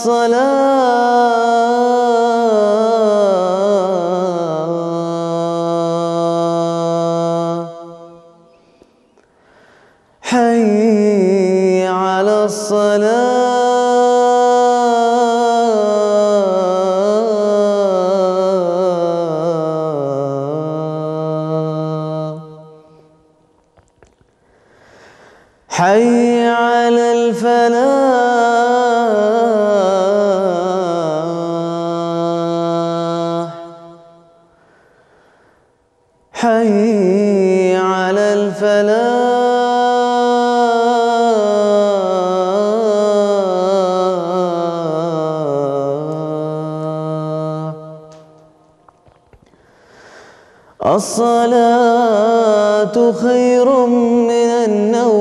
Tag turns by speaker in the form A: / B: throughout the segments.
A: الصلاة. حي على الصلاة. حي على الفلاح. حي على الفلاح. الصلاة خير من النوم.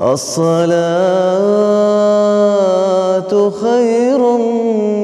A: الصلاة خير من